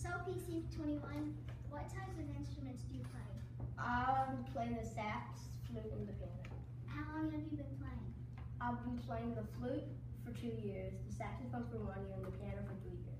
So PC21, what types of instruments do you play? I'm playing the sax, flute, and the piano. How long have you been playing? I've been playing the flute for two years, the saxophone for one year, and the piano for three years.